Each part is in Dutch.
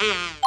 Mm-hmm.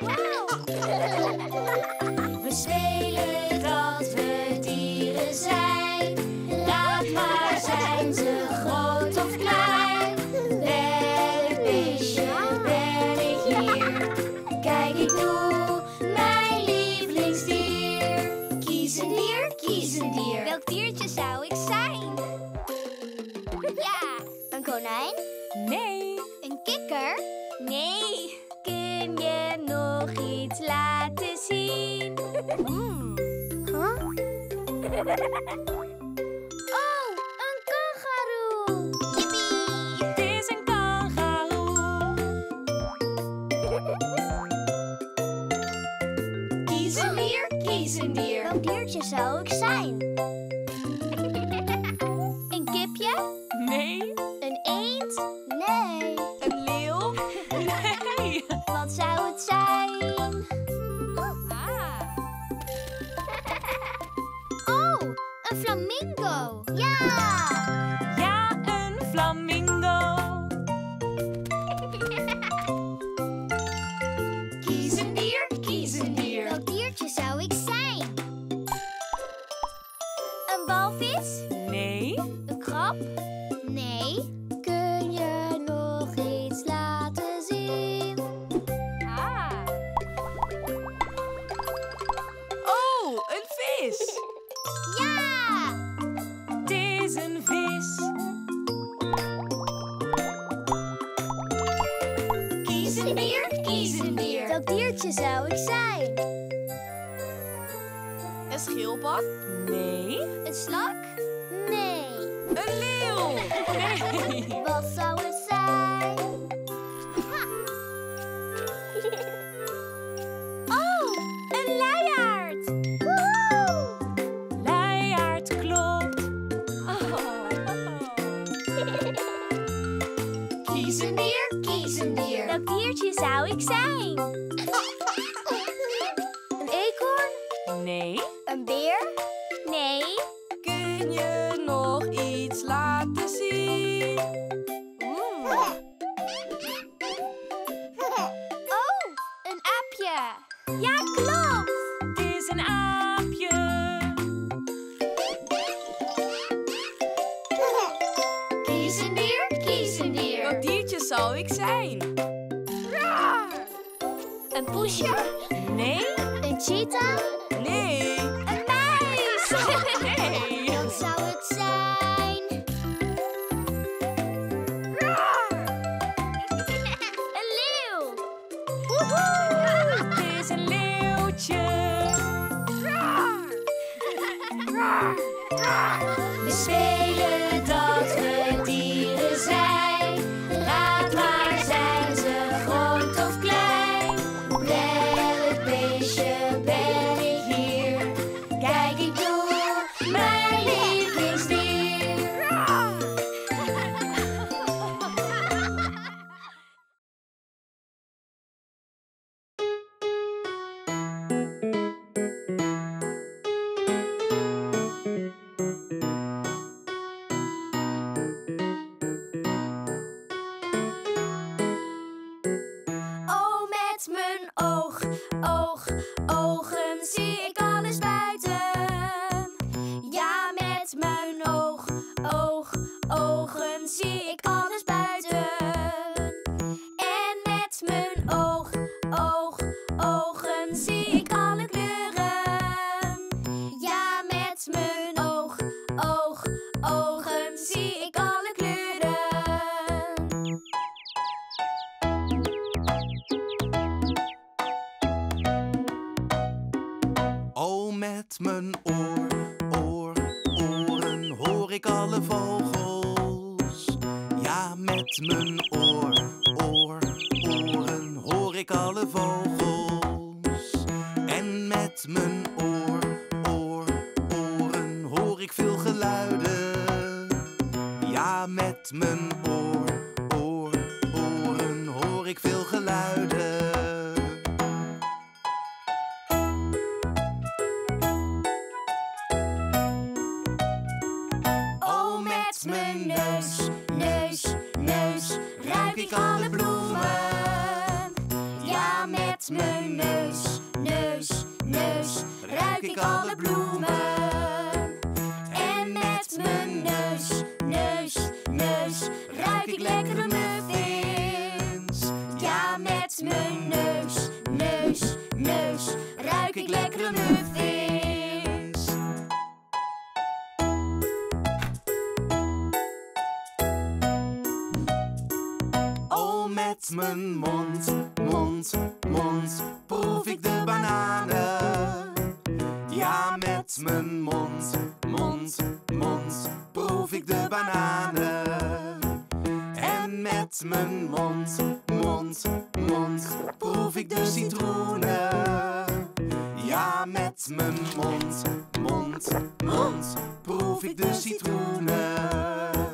een Leo! Vad sa Usai? Oh, een luiaard! Luiaard klopt. Kies een kies een. Welk zou ik zijn? oog, oog, oog. proef ik de bananen. En met mijn mond, mond, mond, proef ik de citroenen. Ja, met mijn mond, mond, mond, proef ik de citroenen.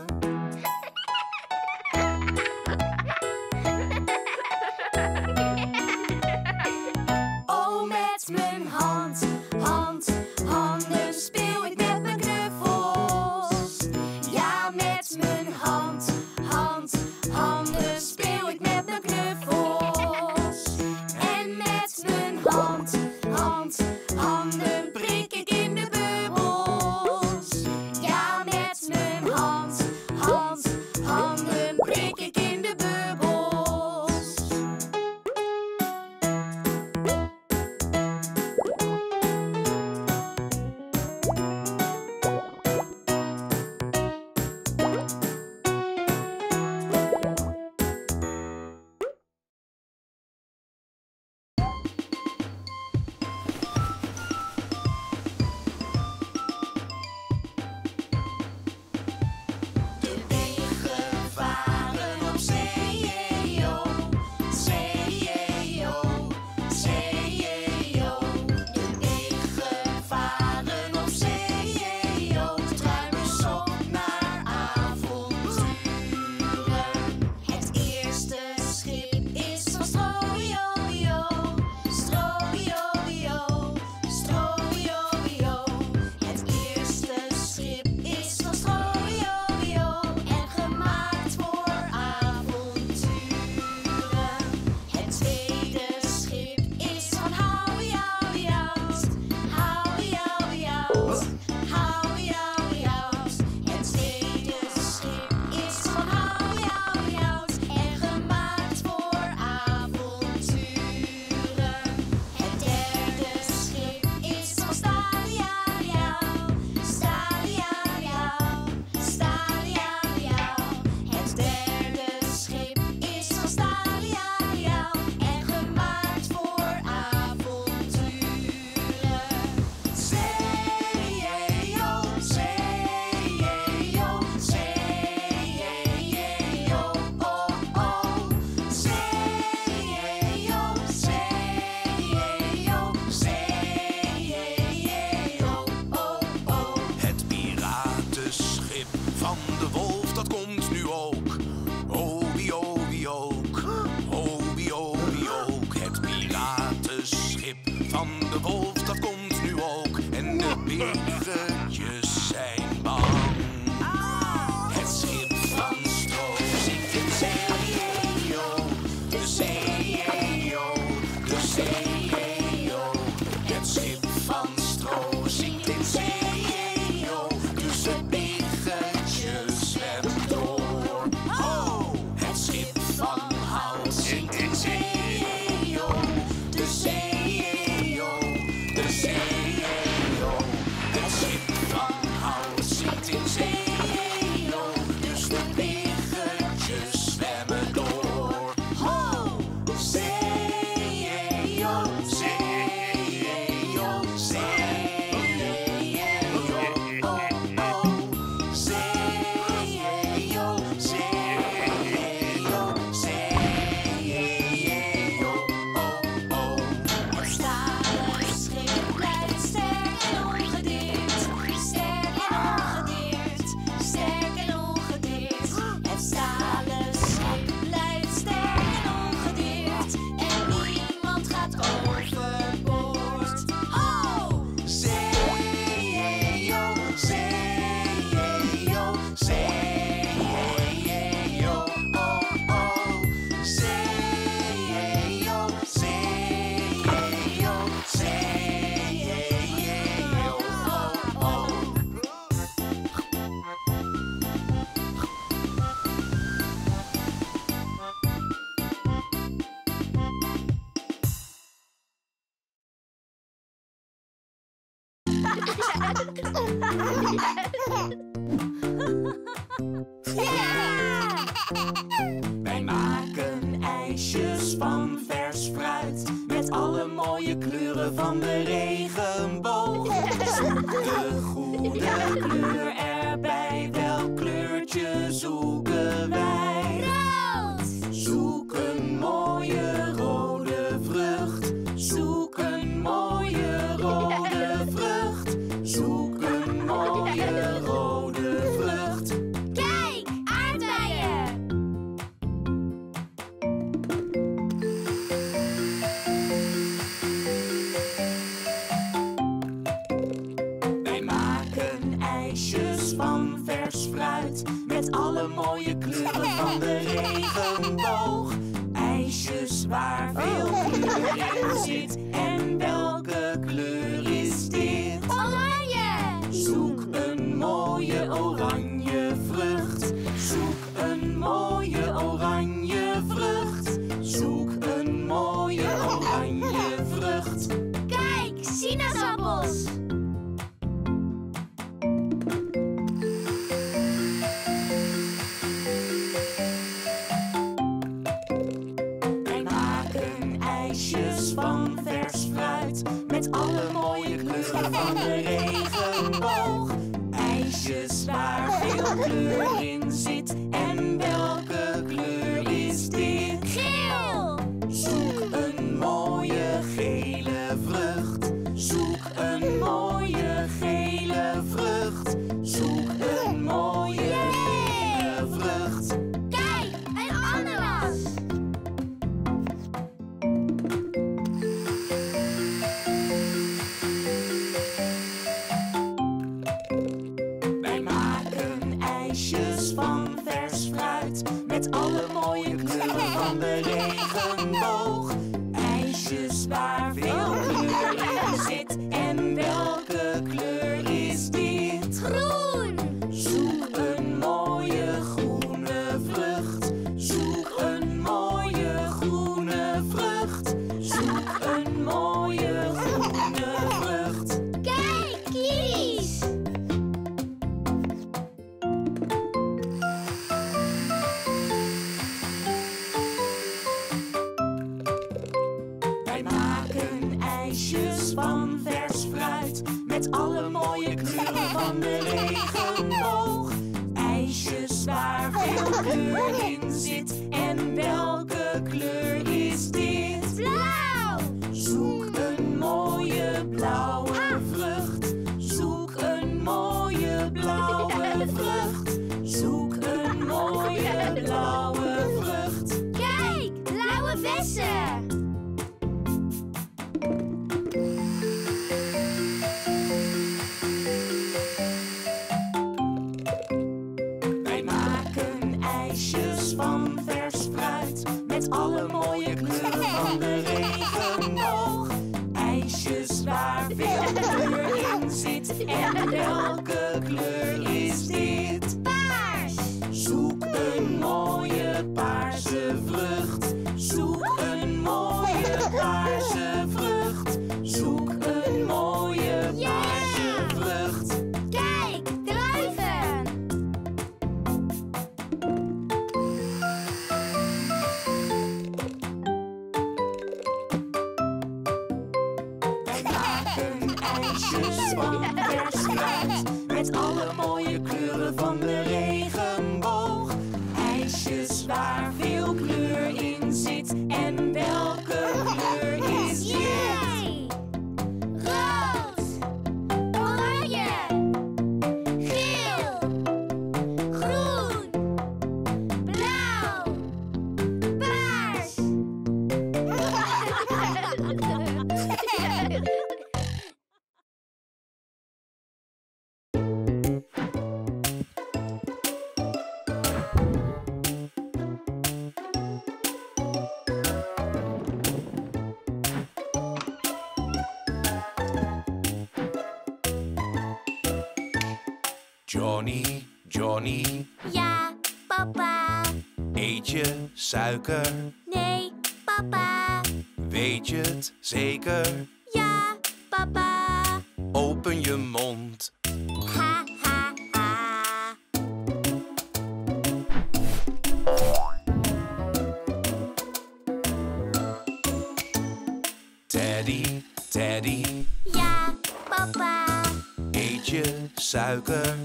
Kleur in zit. En welke kleur is dit? Johnny, Johnny. Ja, papa. Eet je suiker? Nee, papa. Weet je het zeker? Ja, papa. Open je mond. Ha, ha. Teddy, Teddy. Ja, papa. Eet je suiker?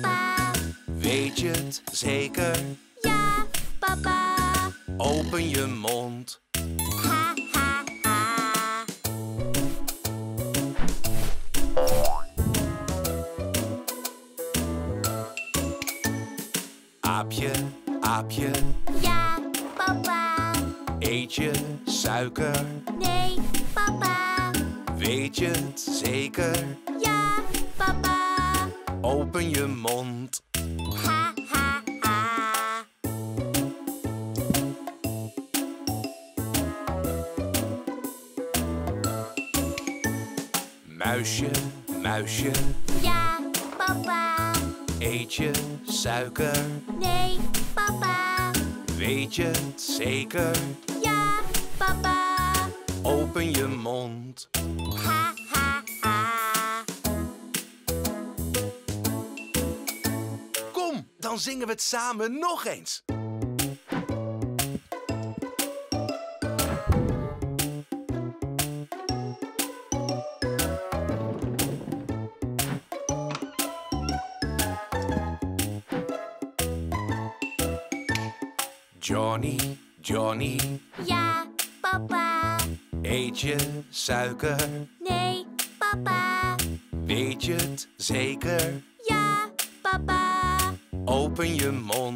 papa. Weet je het zeker? Ja, papa. Open je mond. Aapje, aapje. Ja, papa. Eet je suiker? samen nog eens. Johnny, Johnny. Ja, papa. Eet je suiker? Nee, papa. Weet je het zeker? Ja, papa. Open je mond.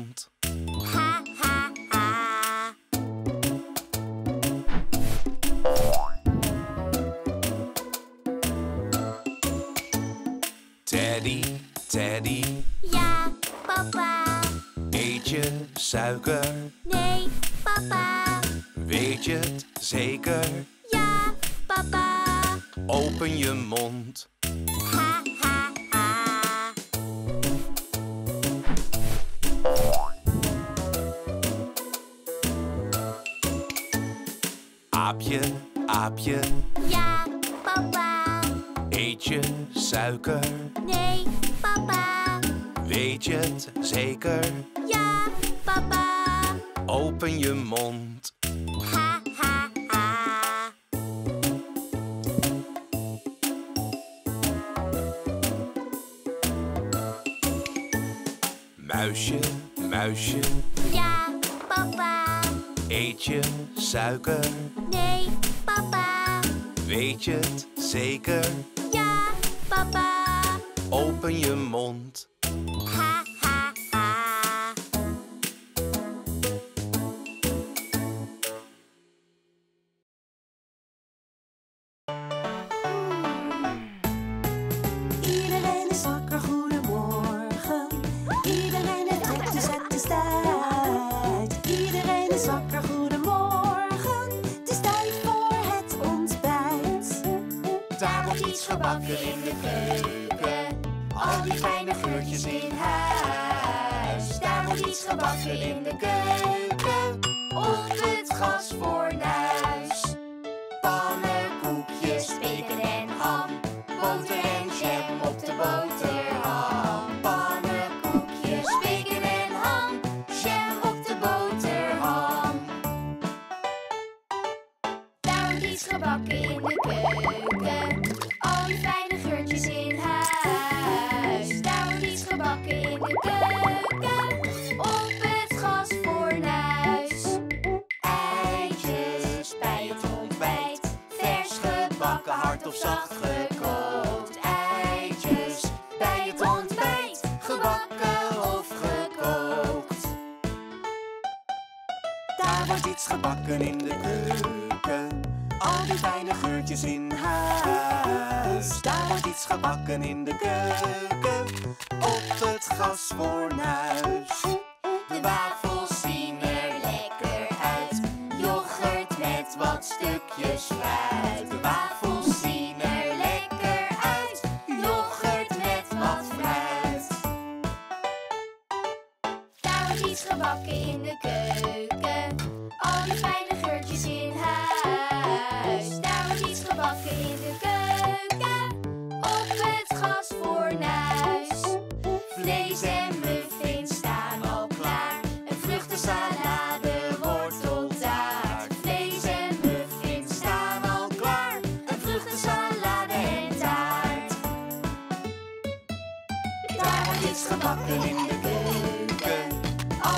nog iets gebakken in de keuken. Al die fijne geurtjes in huis. Daar nog iets gebakken in de keuken. Op het gasfornuis.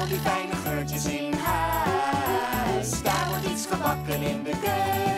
al die fijne geurtjes in huis. Daar wordt iets gebakken in de keuken.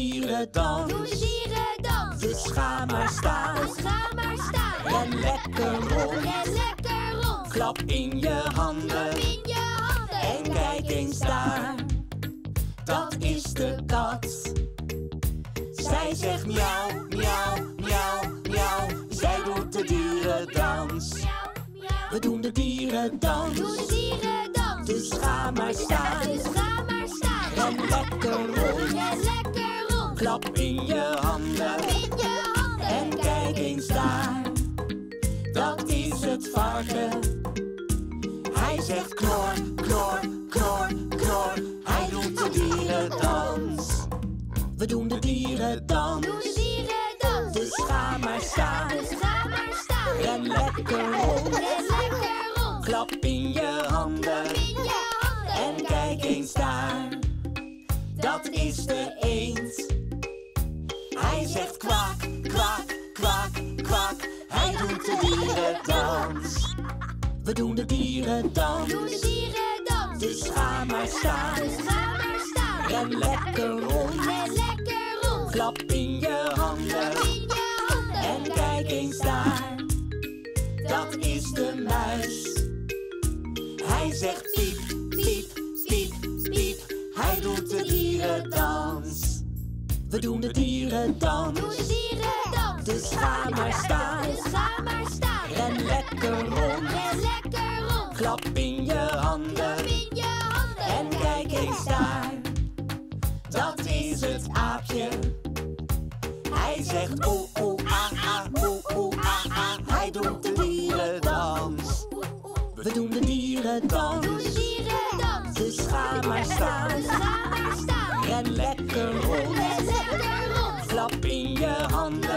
Dierendans, Doe de dieren dans, dus ga maar staan. dus ga maar staan. En lekker rond, En lekker rond, klap in je handen. in je handen. En kijk eens daar, dat is de kat. Zij zegt miauw, miauw, miauw, miauw. Zij doet de dierendans. We doen de dierendans, Doe de dieren dans, dus ga maar staan. dus ga maar staan. En lekker rond, En lekker rond, klap in je handen. in je handen. En kijk eens daar, dat is het varken. Hij zegt knor, knor, knor, knor. Hij doet de dierendans. We doen de dierendans, Doe de dieren dans, dus ga maar staan. dus ga maar staan. En lekker rond, En lekker rond, klap in je handen. in je handen. En kijk eens daar, dat is de eend. Zegt kwak, kwak, kwak, kwak. Hij doet de dierendans. We doen de dierendans, Doe de dieren dans, dus ga maar staan. dus ga maar staan. En lekker rond, En lekker rond, klap in je handen. in je handen. En kijk eens daar, dat is de muis. Hij zegt piep, piep, piep, piep. Hij doet de dierendans. We doen de dierendans, Doe de dieren dans, dus ga maar staan. dus ga maar staan. En lekker rond, lekker rond, klap in je handen. in je handen. En kijk eens daar, dat is het aapje. Hij zegt oeh oeh ah ah oeh oeh ah ah. Hij doet de dierendans. We doen de dierendans, Doe de dieren dans, dus ga maar staan. dus ga maar staan. En lekker rond, En lekker rond, klap in je handen.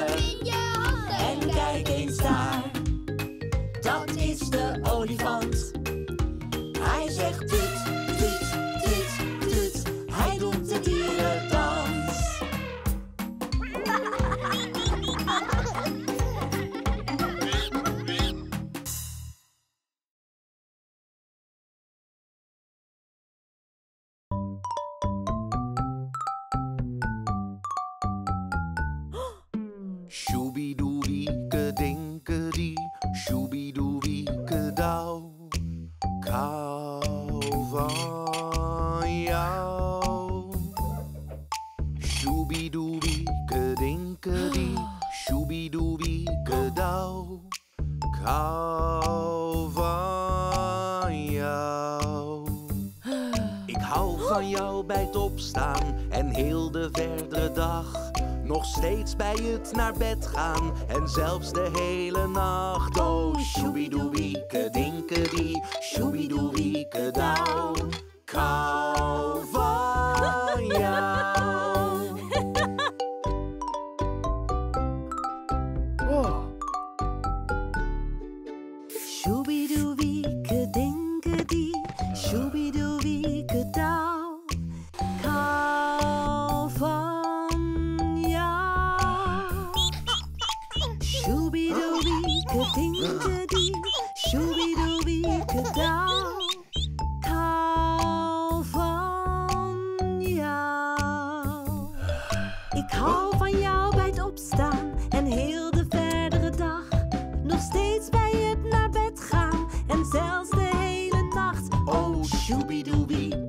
naar bed gaan en zelfs de hele Ik hou van jou bij het opstaan en heel de verdere dag. Nog steeds bij het naar bed gaan en zelfs de hele nacht. Oh, shoobidoobie.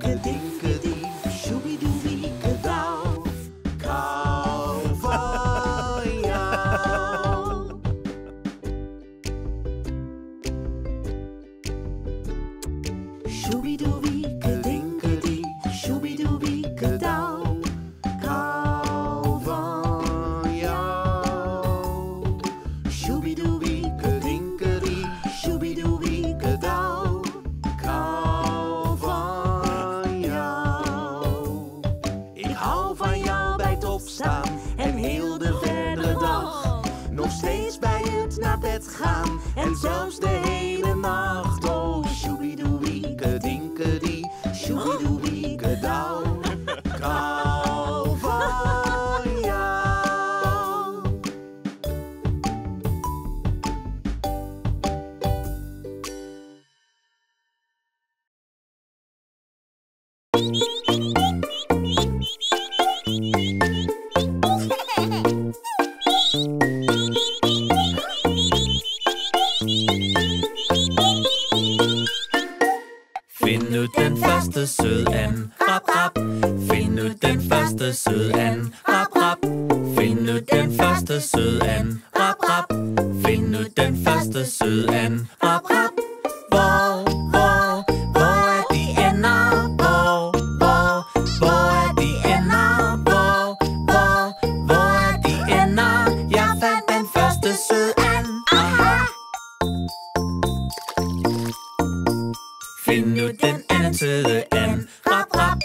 Find nu den anden søde an, rap rap.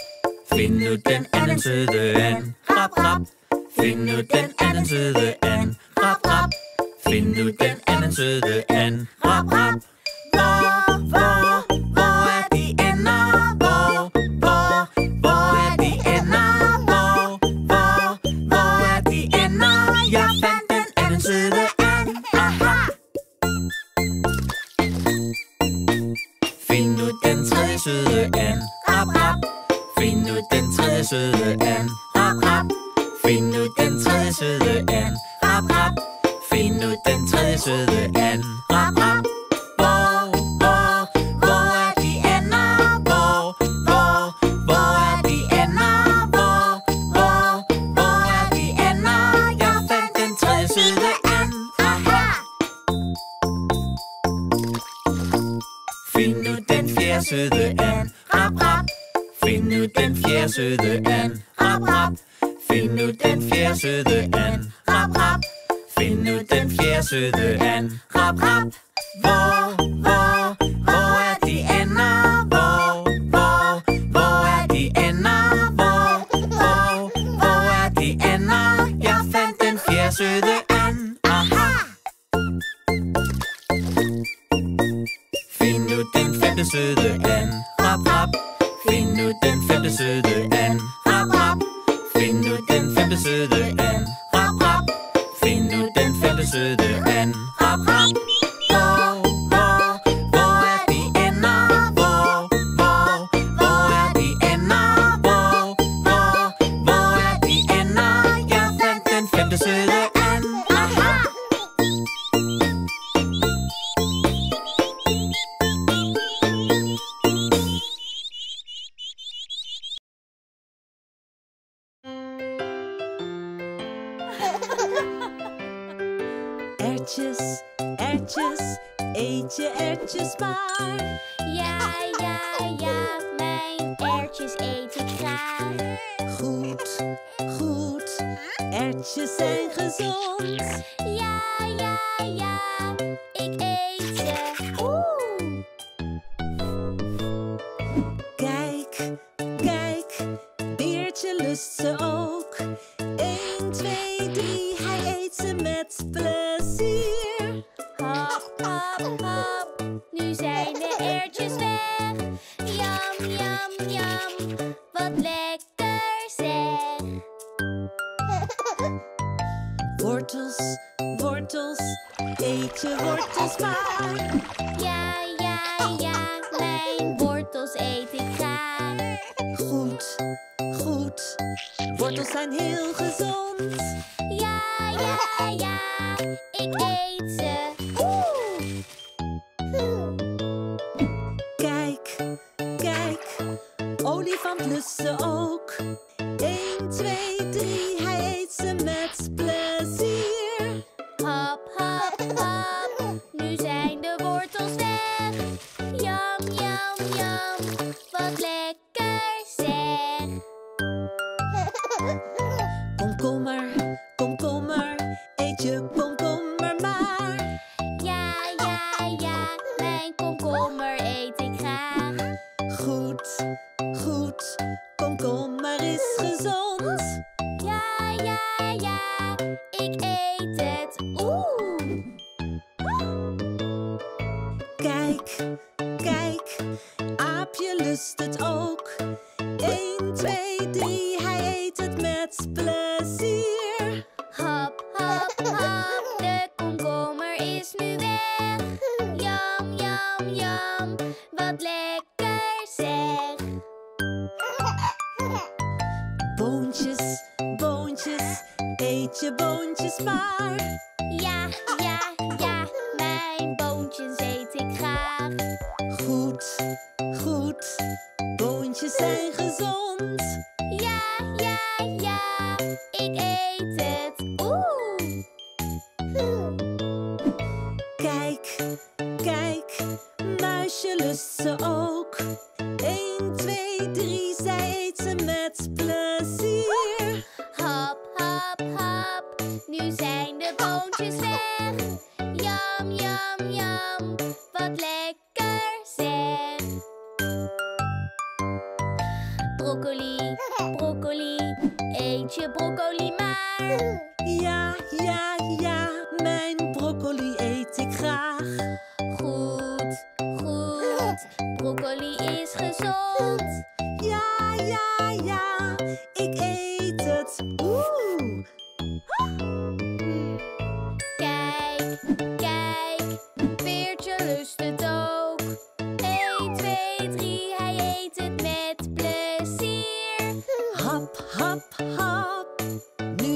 Find nu den anden søde an, rap rap. Find nu den anden søde an, rap rap. Find nu den anden søde an, rap rap. Hvor, hvor,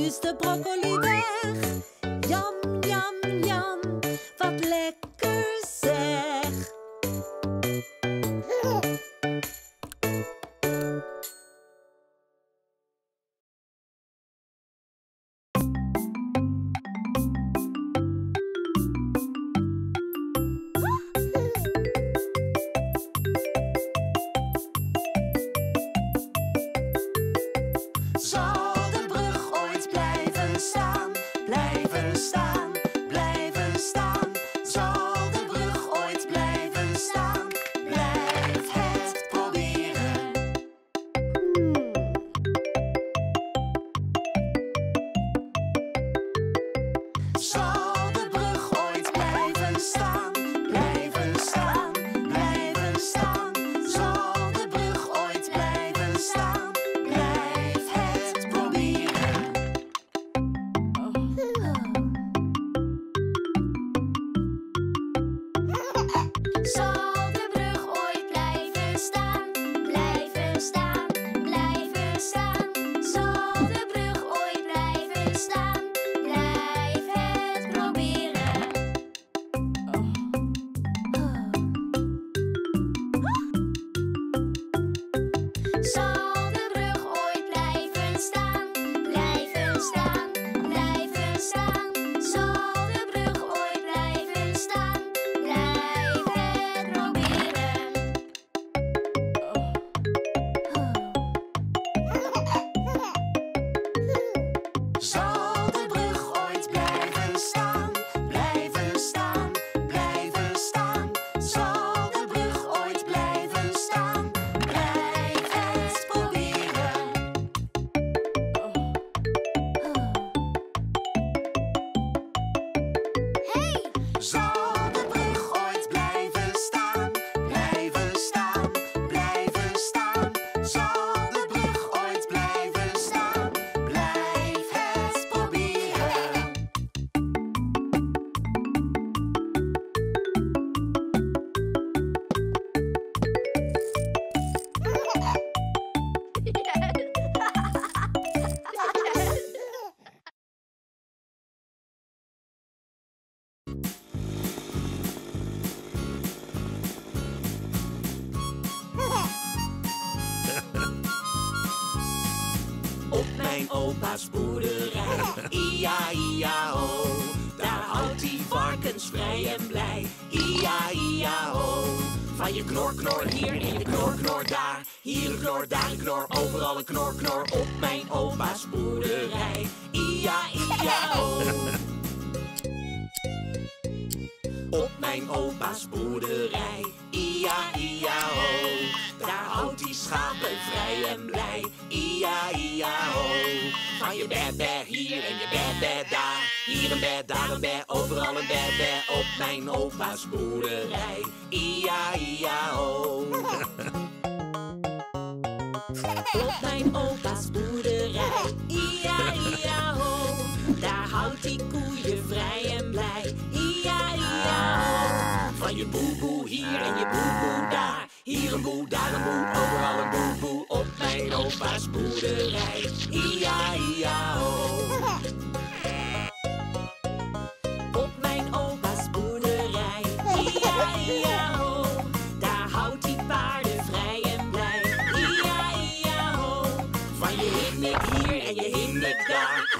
plus de brocoli vert. Yum.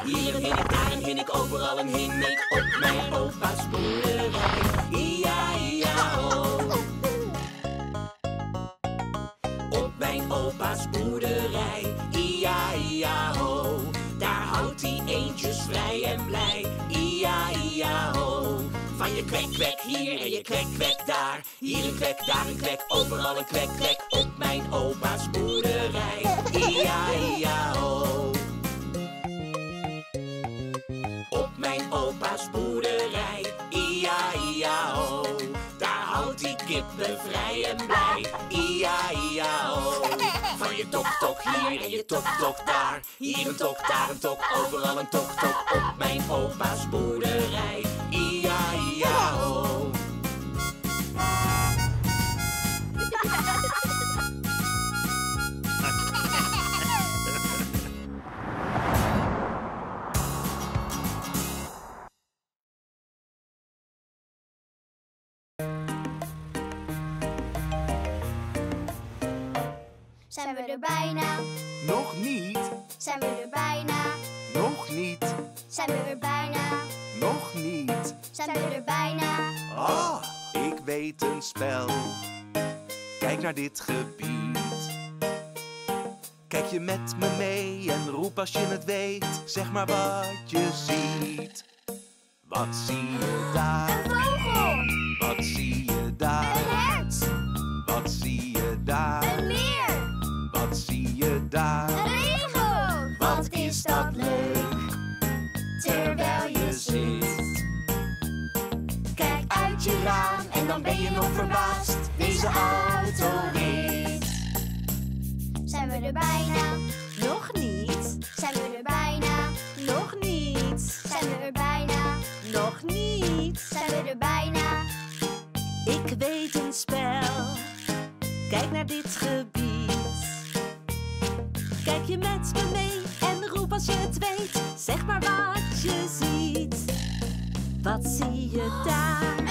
Hier een hinnik, daar een hinnik, overal een hinnik. Tok, tok daar. Hier een tok, daar een tok, overal een tok, tok. Op mijn opa's boerderij, dit gebied. Kijk je met me mee en roep als je het weet. Zeg maar wat je ziet. Wat zie je daar? Een vogel! Wat zie je Een daar? hert! Wat zie je daar? Een leer! Wat zie je daar? Een regel! Wat is dat leuk! Terwijl je zit. Kijk uit je raam en dan ben je nog verbaasd. Deze autorit. Er bijna? Nog niet, Zijn we er bijna? nog niet, Zijn we er bijna? nog niet. Zijn we er bijna? Ik weet een spel. Kijk naar dit gebied. Kijk je met me mee en roep als je het weet. Zeg maar wat je ziet. Wat zie je daar?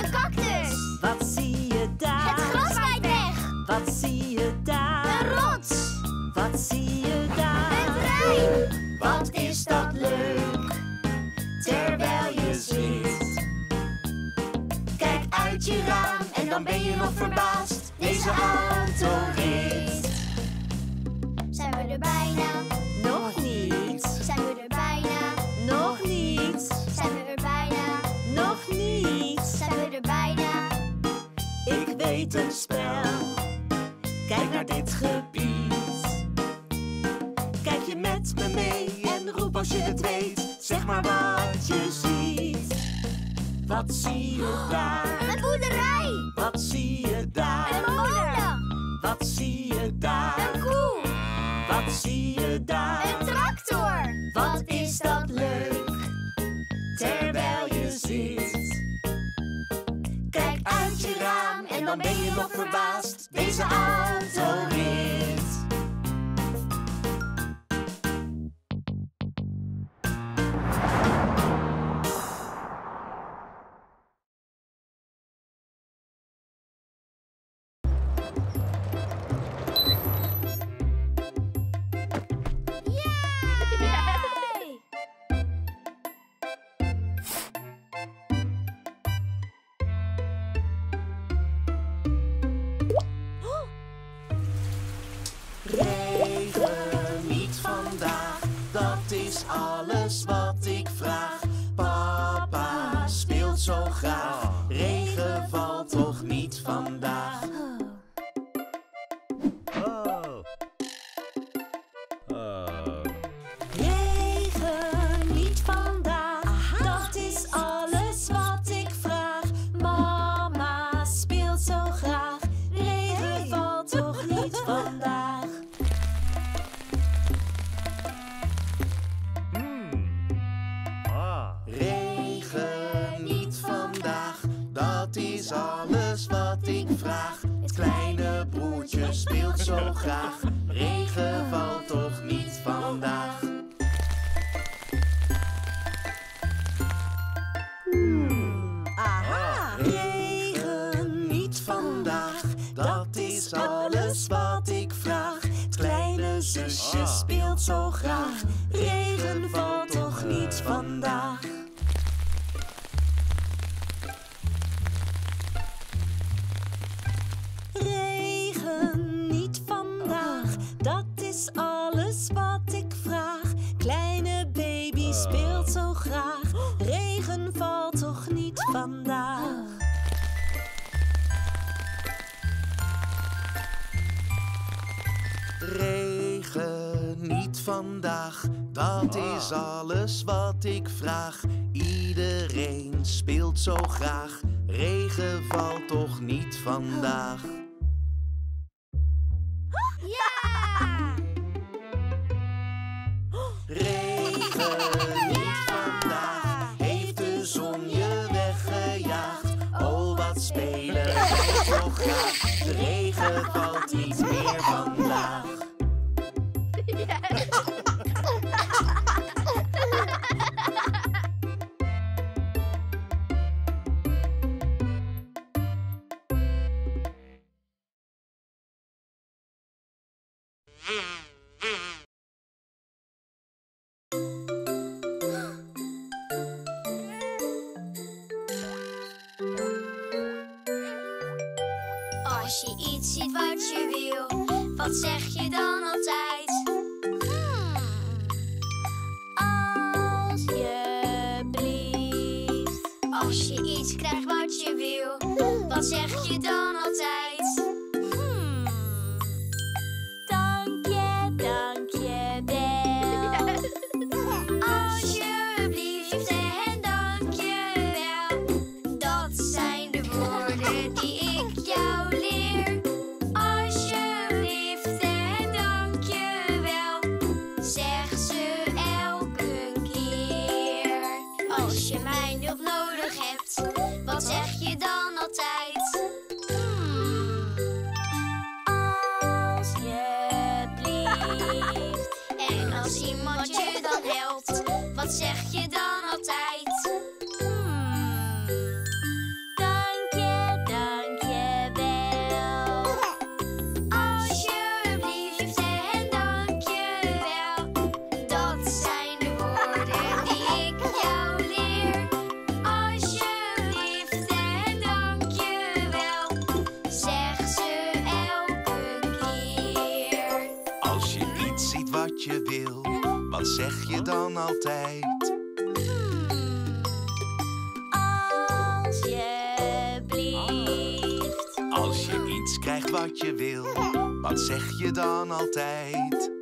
Is dat leuk! Terwijl je zit. Kijk uit je raam en dan ben je nog verbaasd. Deze autorit. Zijn we er bijna? Nog niet, Zijn we er bijna? nog niet, Zijn we er bijna? nog niet. Zijn we er bijna? Ik weet een spel. Kijk naar dit gebied. Als je het weet. Zeg maar wat je ziet. Wat zie je daar? Een boerderij! Wat zie je daar? Een molen! Wat zie je daar? Een koe! Wat zie je daar? Een tractor! Wat is dat leuk! Terwijl je zit. Kijk uit je raam en dan ben je nog verbaasd. Deze autorit. moet Niet vandaag, dat ah. is alles wat ik vraag. Iedereen speelt zo graag, regen valt toch niet vandaag. zeg je dan altijd? Alsjeblieft. Als je iets krijgt wat je wil, wat zeg je dan altijd?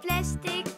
plastic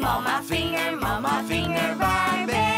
Mamma finger, mamma finger, vær med.